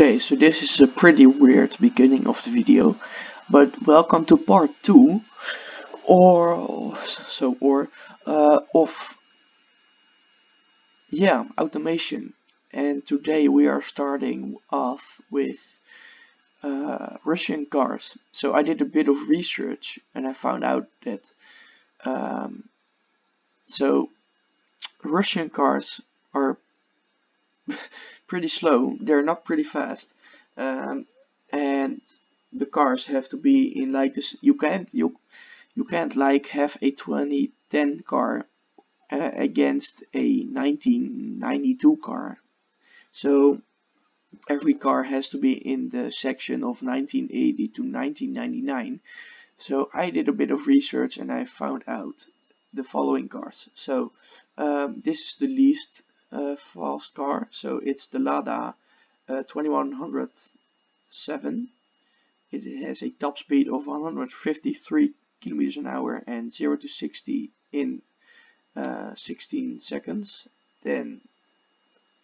Okay, so this is a pretty weird beginning of the video, but welcome to part 2 or so or uh, of yeah, automation. And today we are starting off with uh, Russian cars. So I did a bit of research and I found out that um, so Russian cars are pretty slow. They're not pretty fast, um, and the cars have to be in like this. You can't you you can't like have a 2010 car uh, against a 1992 car. So every car has to be in the section of 1980 to 1999. So I did a bit of research and I found out the following cars. So um, this is the least fast car. So it's the Lada uh, 2107. It has a top speed of 153 kilometers an hour and 0 to 60 in uh, 16 seconds. Then,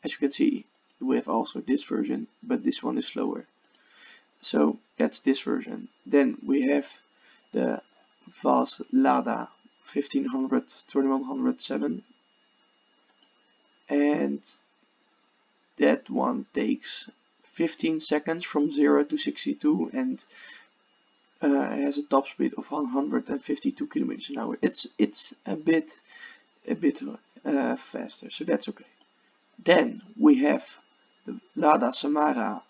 as you can see, we have also this version, but this one is slower. So that's this version. Then we have the fast Lada 1500 2107 and that one takes 15 seconds from 0 to 62 and uh, has a top speed of 152 kilometers an hour. It's it's a bit a bit uh, faster, so that's okay. Then we have the Lada Samara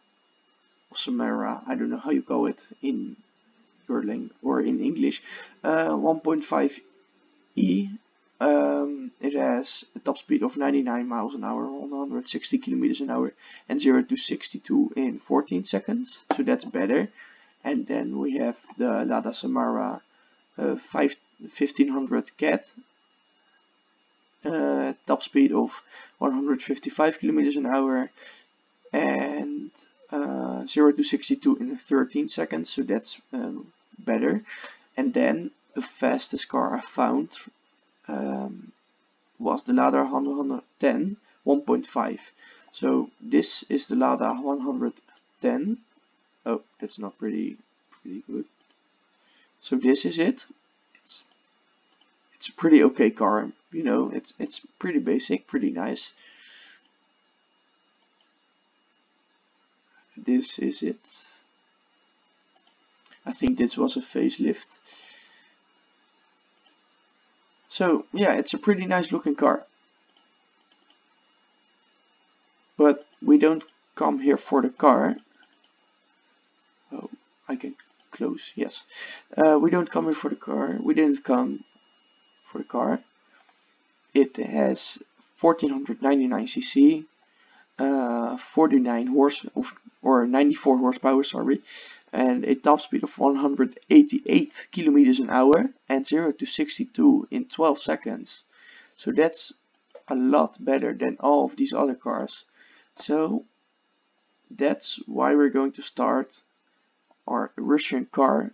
or Samara, I don't know how you call it in your language or in English, uh, 1.5 E um, it has a top speed of 99 miles an hour, 160 kilometers an hour, and 0 to 62 in 14 seconds. So that's better. And then we have the Lada Samara uh, 5, 1500 Cat, uh, top speed of 155 kilometers an hour, and uh, 0 to 62 in 13 seconds. So that's um, better. And then the fastest car I found um, was the Lada 110 1.5 so this is the Lada 110 oh that's not pretty pretty good. So this is it. It's it's a pretty okay car you know it's it's pretty basic pretty nice. This is it. I think this was a facelift so yeah, it's a pretty nice looking car. But we don't come here for the car. Oh, I can close, yes. Uh, we don't come here for the car. We didn't come for the car. It has 1499 cc, uh, 49 horse or 94 horsepower, sorry, and a top speed of 188 kilometers an hour and 0 to 62 in 12 seconds. So that's a lot better than all of these other cars. So that's why we're going to start our Russian car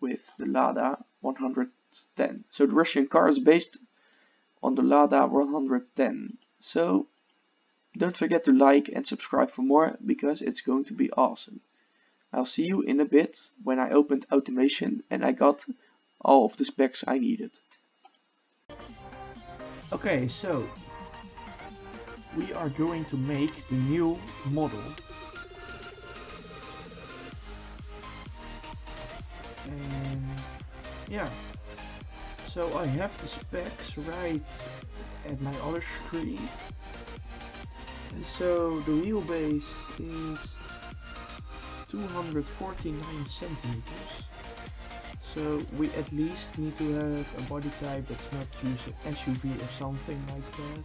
with the Lada 110. So the Russian car is based on the Lada 110. So don't forget to like and subscribe for more because it's going to be awesome. I'll see you in a bit when I opened automation and I got all of the specs I needed. Okay, so we are going to make the new model. And yeah, so I have the specs right at my other screen. And so the wheelbase is 249 centimeters. So we at least need to have a body type that's not using SUV or something like that.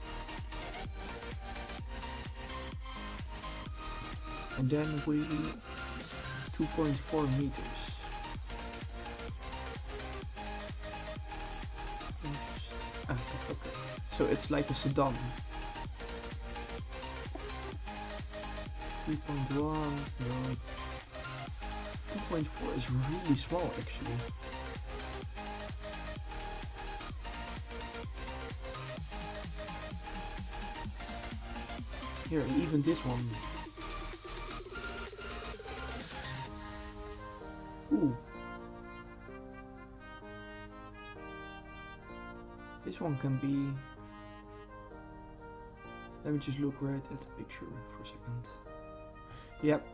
And then we 2.4 meters. Ah, okay. So it's like a sedan. 3.1, no, 2.4 is really small actually. Here, even this one. Ooh. This one can be... Let me just look right at the picture for a second. Yep.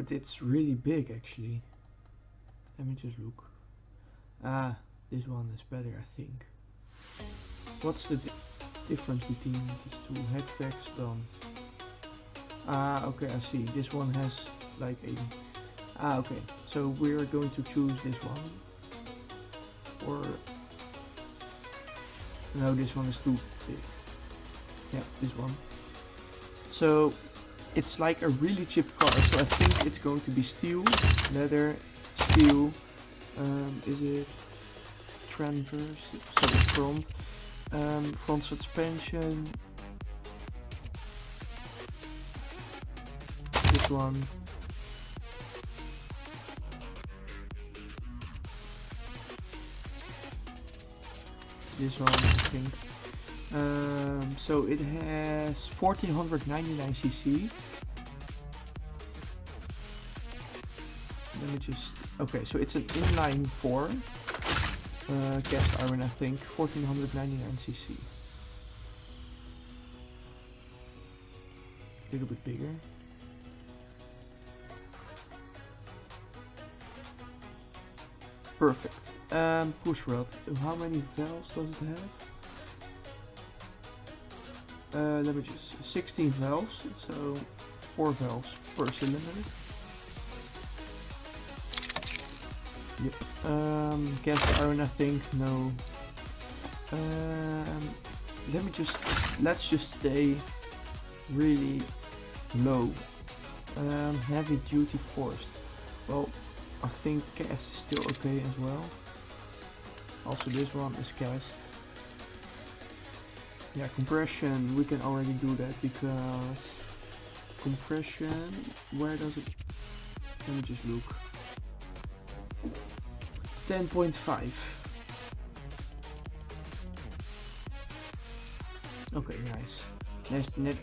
But it's really big actually. Let me just look. Ah, this one is better I think. What's the di difference between these two? Hatchbacks done. Ah, okay, I see. This one has like a... Ah, okay. So we're going to choose this one. Or... No, this one is too big. Yeah, this one. So it's like a really cheap car, so I think it's going to be steel, leather, steel, um, is it transverse, so the front, um, front suspension, this one, this one I think. Um, so it has 1499 cc. Let me just. Okay, so it's an inline four uh, cast iron, I think, 1499 cc. A little bit bigger. Perfect. Um, push rod. How many valves does it have? Uh, let me just 16 valves, so four valves per cylinder. Yep. Um, cast iron, I think no. Um, let me just let's just stay really low. Um, heavy duty forced. Well, I think cast is still okay as well. Also, this one is cast. Yeah, compression, we can already do that because compression, where does it, let me just look. 10.5. Okay, nice.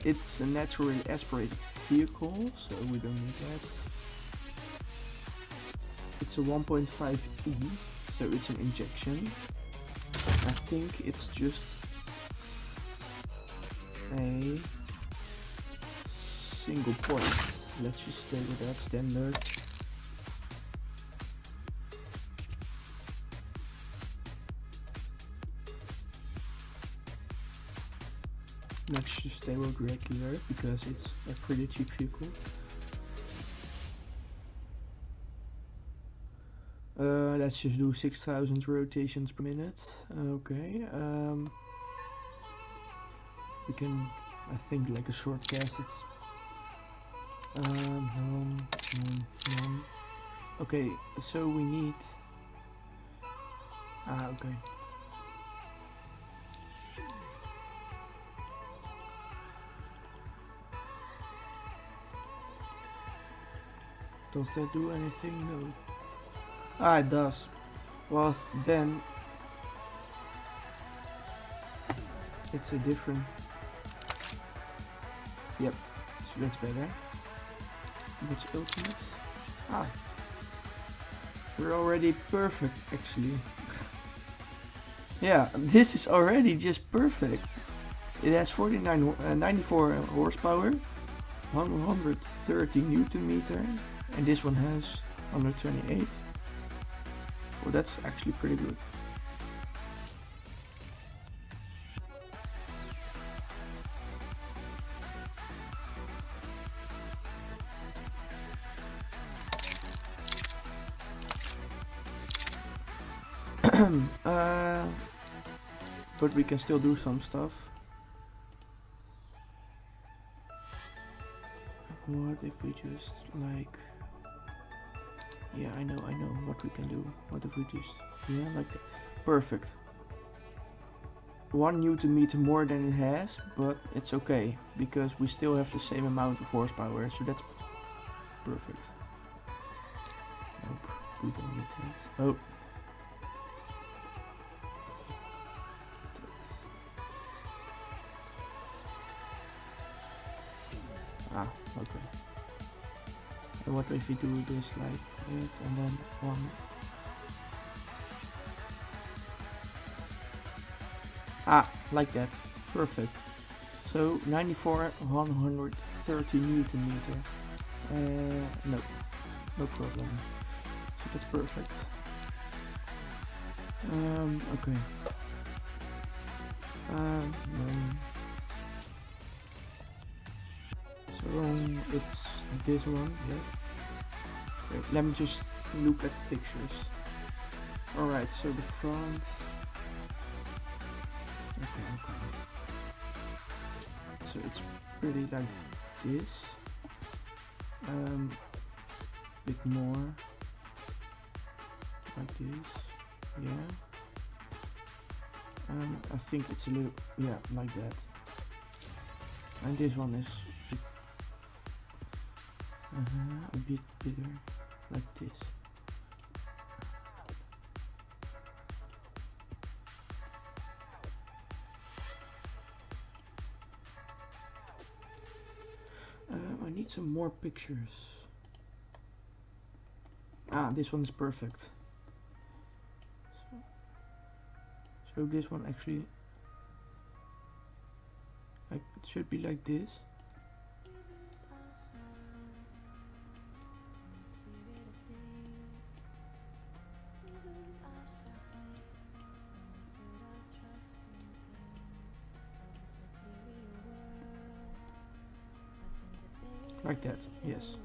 It's a naturally aspirated vehicle, so we don't need that. It's a 1.5E, so it's an injection. I think it's just a single point. Let's just stay with that standard. Let's just stay with regular because it's a pretty cheap vehicle. Uh, let's just do 6000 rotations per minute. Okay. Um, we can I think like a short cast it's um, none, none. okay so we need ah okay. Does that do anything? No. Ah it does. Well then it's a different Yep, so that's better. What's ultimate? Ah. We're already perfect, actually. yeah, this is already just perfect. It has 49, uh, 94 horsepower, 130 newton meter, and this one has 128. Well, that's actually pretty good. We can still do some stuff. What if we just like... Yeah, I know, I know what we can do. What if we just... Yeah, like that. Perfect. One newton meter more than it has, but it's okay. Because we still have the same amount of horsepower, so that's perfect. Nope, we don't need that. Oh. Ah, okay. So what if we do this like it and then one Ah, like that. Perfect. So 94, 130 newton meter. Uh, no, no problem. So that's perfect. Um, okay. Um, um, um, it's this one, yeah. Let me just look at pictures. Alright, so the front. Okay, okay. So it's pretty like this. Um, bit more like this. Yeah. Um, I think it's a little, yeah, like that. And this one is bit bigger, like this. Um, I need some more pictures. Ah, this one is perfect. So, so this one actually, like it should be like this. Yes.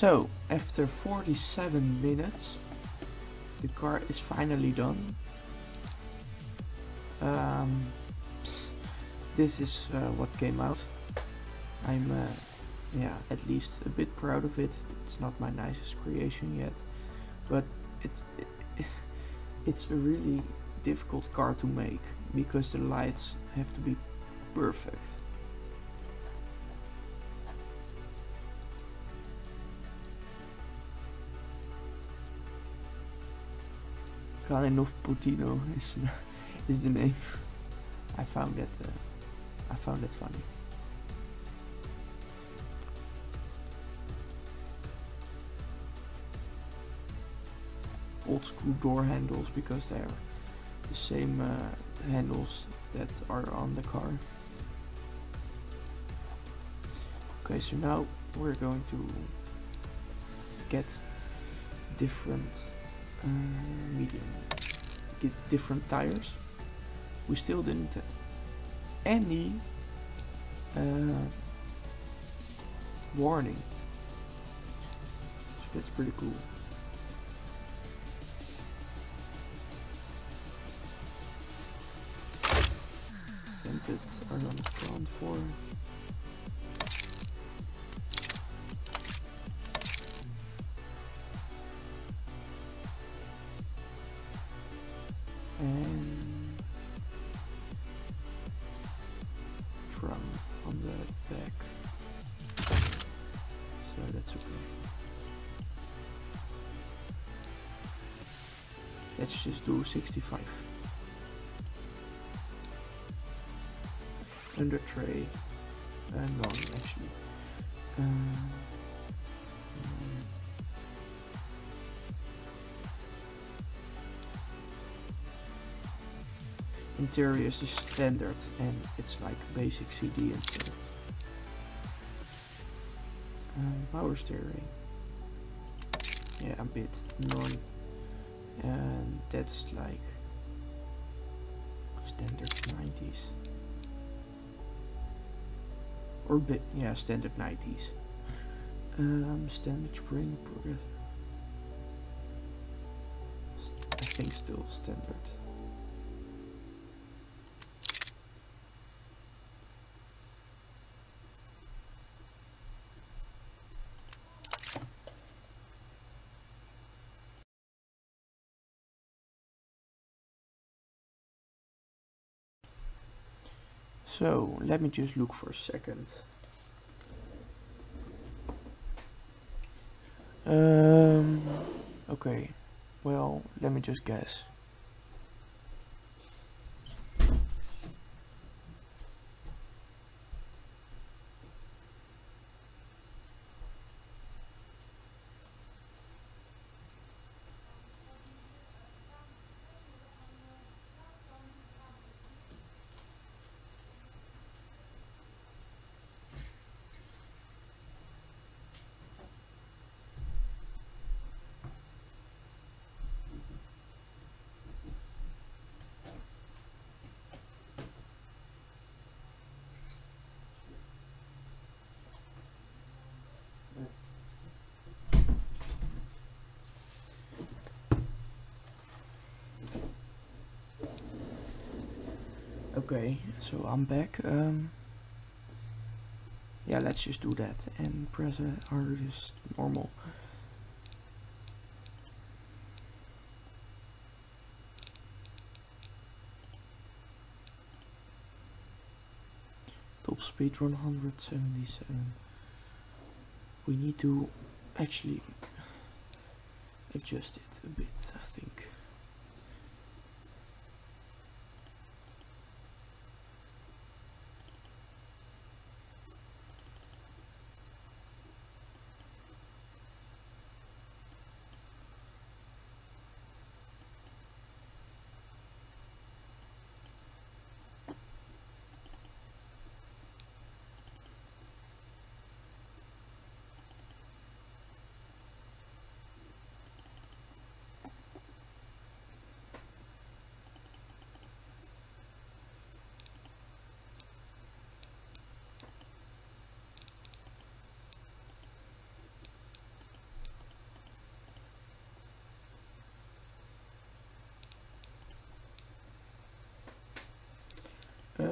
So, after 47 minutes, the car is finally done. Um, this is uh, what came out. I'm, uh, yeah, at least a bit proud of it. It's not my nicest creation yet, but it's it, it's a really difficult car to make because the lights have to be perfect. Kalinov Putino is is the name. I found that uh, I found that funny. Old school door handles because they are the same uh, handles that are on the car. Okay, so now we're going to get different uh, medium, get different tires. We still didn't have any uh, warning, so that's pretty cool. Templates are on the front for do 65 under tray and long actually mm. interior is standard and it's like basic CD and. Um, power steering. Yeah, a bit non and that's like standard 90s or bit yeah standard 90s um, standard spring I think still standard So let me just look for a second. Um, okay, well, let me just guess. Okay, so I'm back. Um, yeah, let's just do that and press a R just normal. Top speed 177. We need to actually adjust it a bit,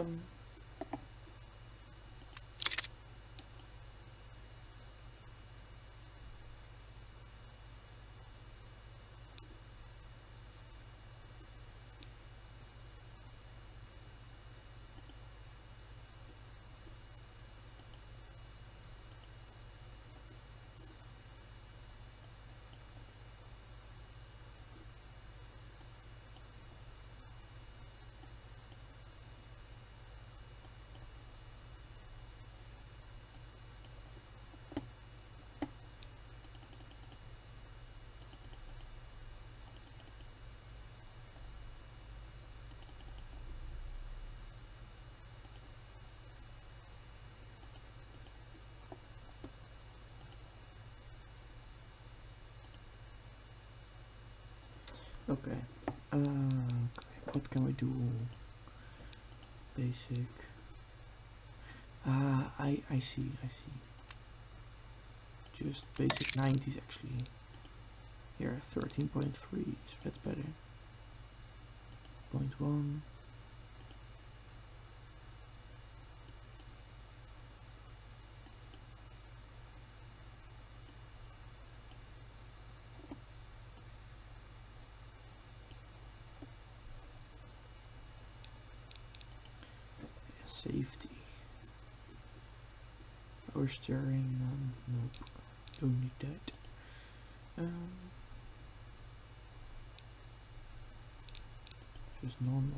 Um, Okay. Uh, okay. What can we do? Basic. Ah, I I see. I see. Just basic 90s actually. Here, 13.3 That's better. Point 0.1. Steering, um, nope, don't need that. Um, just normal.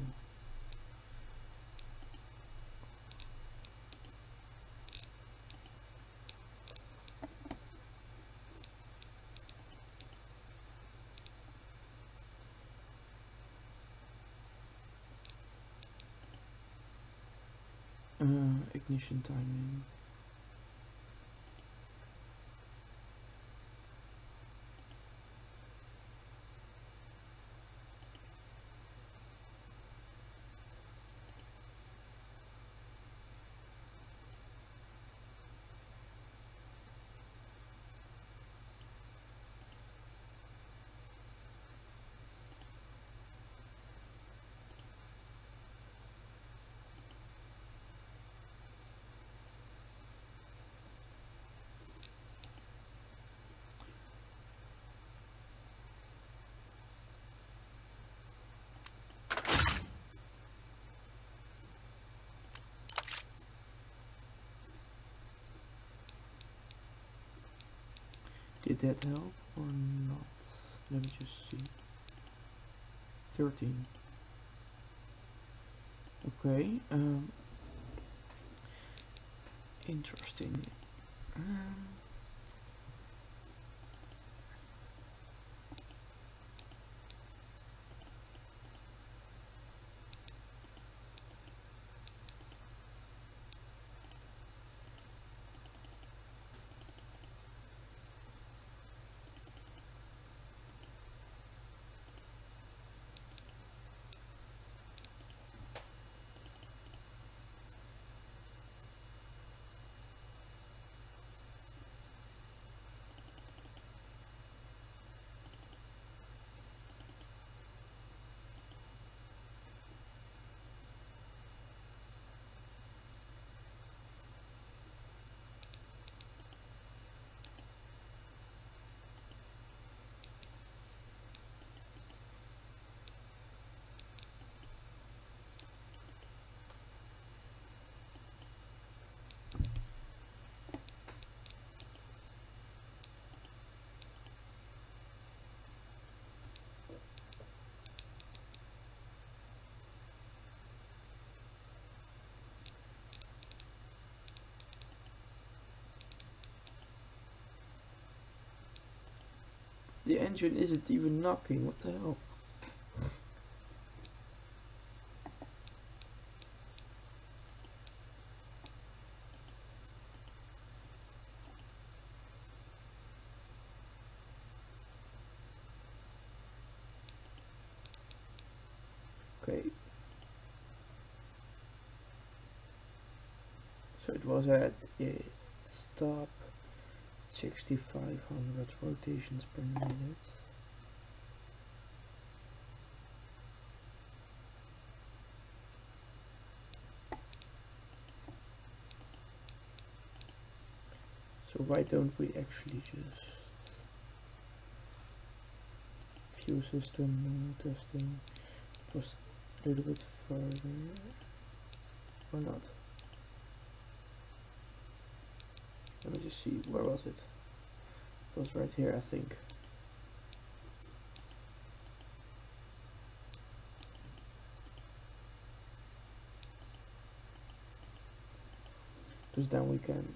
Uh, ignition timing. Did that help or not? Let me just see. 13. Okay, um, interesting. Um, The engine isn't even knocking, what the hell? Okay. So it was at a stop 6500 rotations per minute. So why don't we actually just view system uh, testing just a little bit further or not? Let me just see, where was it? It was right here, I think. Because then we can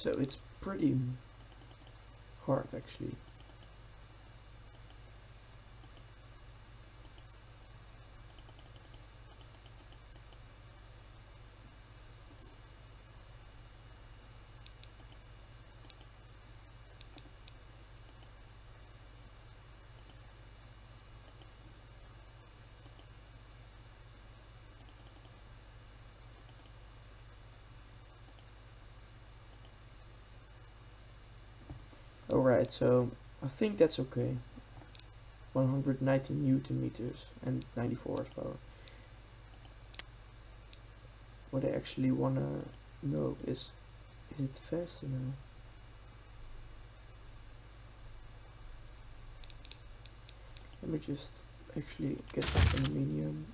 So it's pretty hard actually. Alright, so I think that's okay. 190 newton meters and 94 horsepower. What I actually wanna know is, is it fast enough? Let me just actually get some aluminium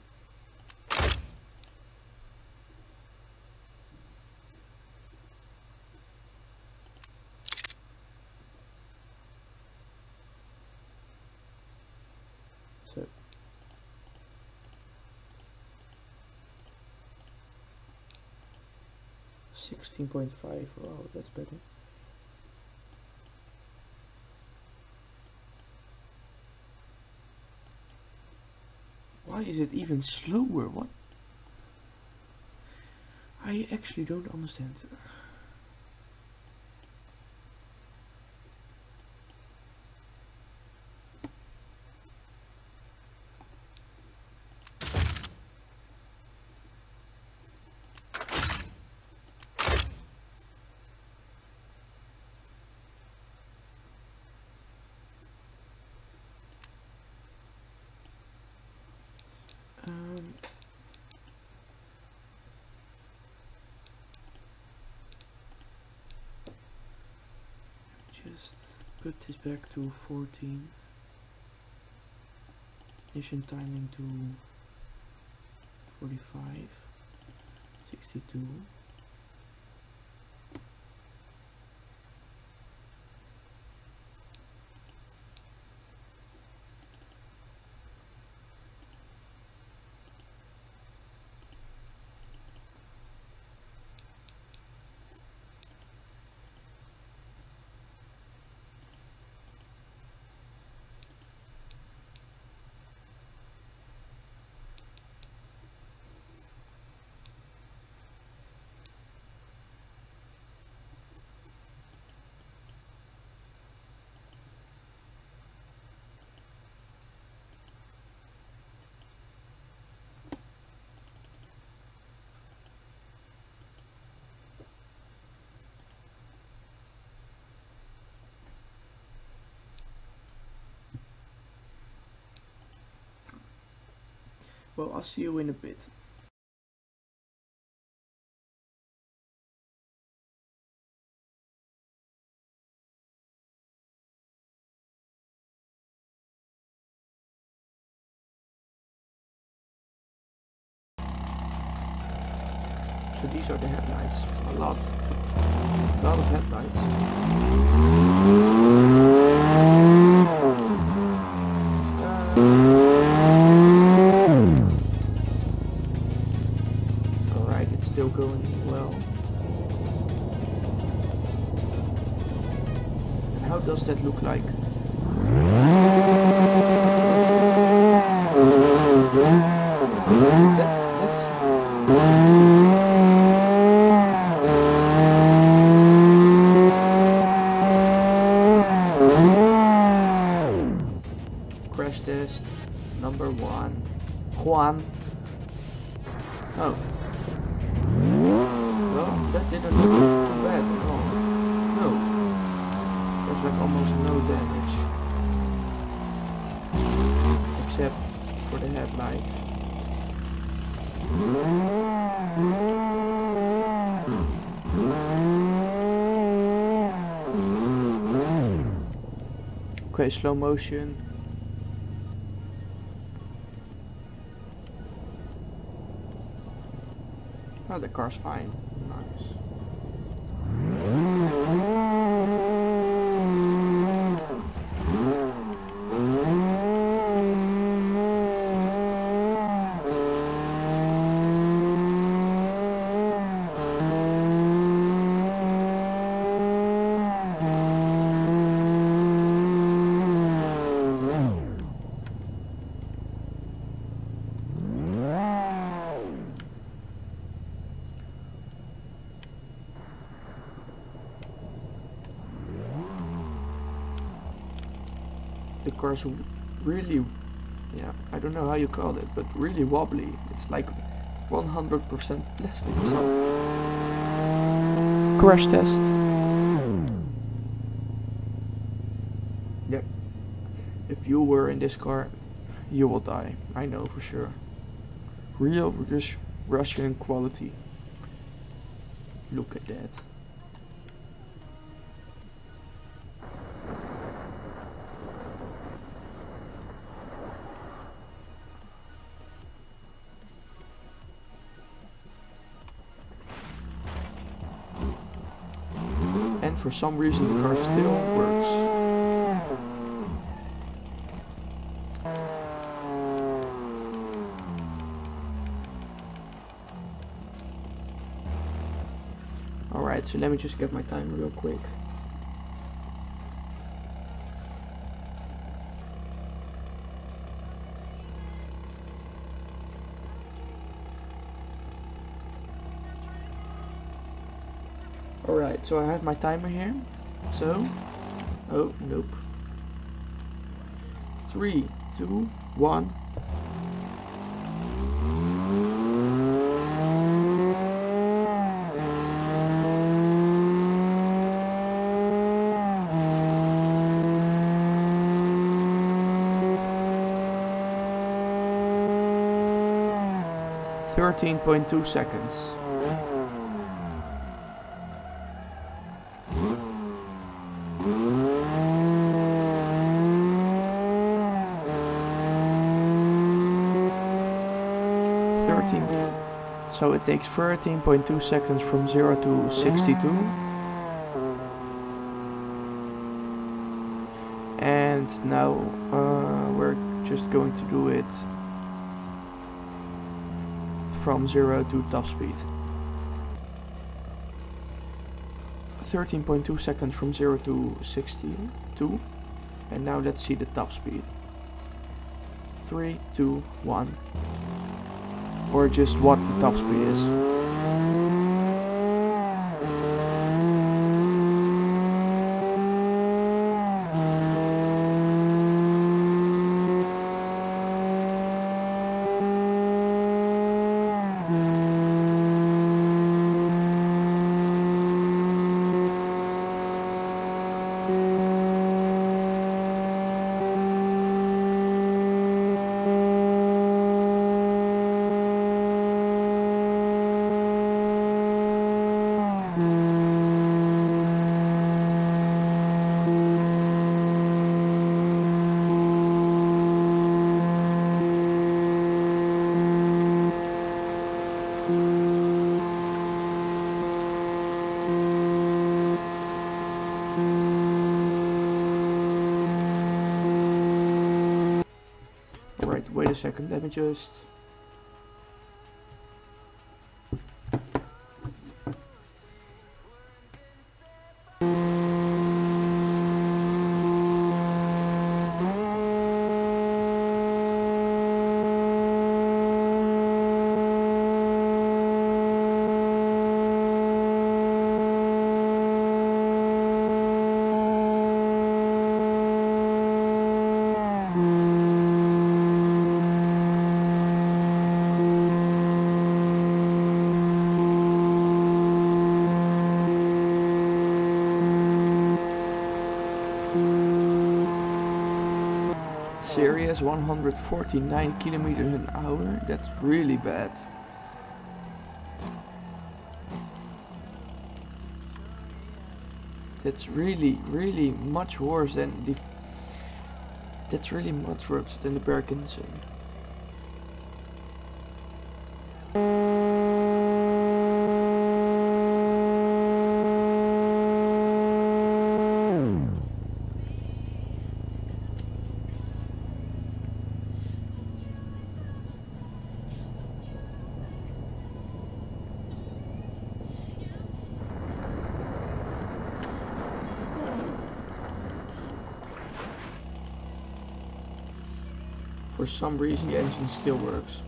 16.5 wow that's better. Why is it even slower? What? I actually don't understand. Back to 14. Ignition timing to 45, 62. Well, I'll see you in a bit. So these are the headlights. A lot. A lot of headlights. That look like? Okay, slow motion. Oh, the car's fine. Nice. Really, yeah, I don't know how you call it, but really wobbly. It's like 100% plastic. So. Crash test. Yep. If you were in this car, you will die. I know for sure. Real Rus- Russian quality. Look at that. For some reason the car still works. Alright, so let me just get my time real quick. Alright, so I have my timer here. So, oh, nope. Three, two, one. Thirteen point two seconds. 13 so it takes 13.2 seconds from 0 to 62 and now uh, we're just going to do it from 0 to top speed. 13.2 seconds from 0 to 62 and now let's see the top speed. 3 2 1 or just what the top speed is Let me just... 149 kilometers an hour? That's really bad. That's really, really much worse than the... That's really much worse than the Berkinson. For some reason the engine still works.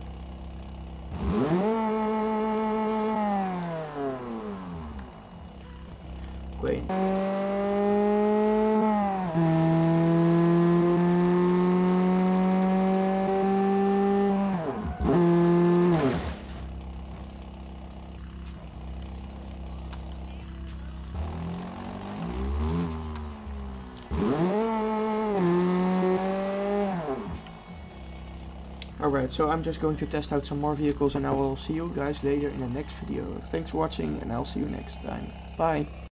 So I'm just going to test out some more vehicles and I will see you guys later in the next video. Thanks for watching and I'll see you next time. Bye.